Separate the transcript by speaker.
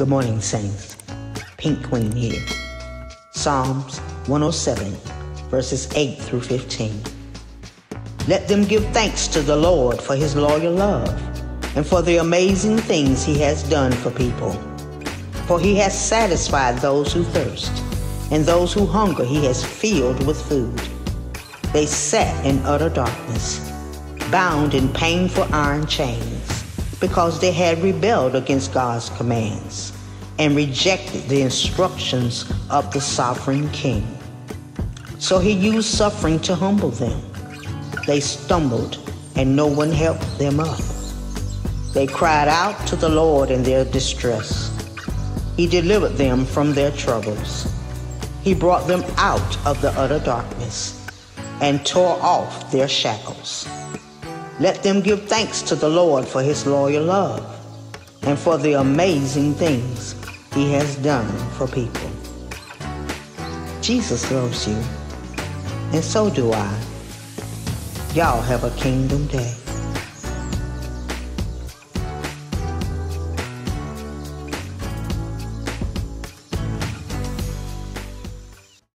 Speaker 1: Good morning, Saints. Pink Queen here. Psalms 107, verses 8 through 15. Let them give thanks to the Lord for his loyal love and for the amazing things he has done for people. For he has satisfied those who thirst, and those who hunger he has filled with food. They sat in utter darkness, bound in painful iron chains, because they had rebelled against God's commands and rejected the instructions of the sovereign king. So he used suffering to humble them. They stumbled, and no one helped them up. They cried out to the Lord in their distress. He delivered them from their troubles. He brought them out of the utter darkness and tore off their shackles. Let them give thanks to the Lord for his loyal love and for the amazing things he has done for people. Jesus loves you, and so do I. Y'all have a kingdom day.